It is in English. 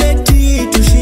remedy to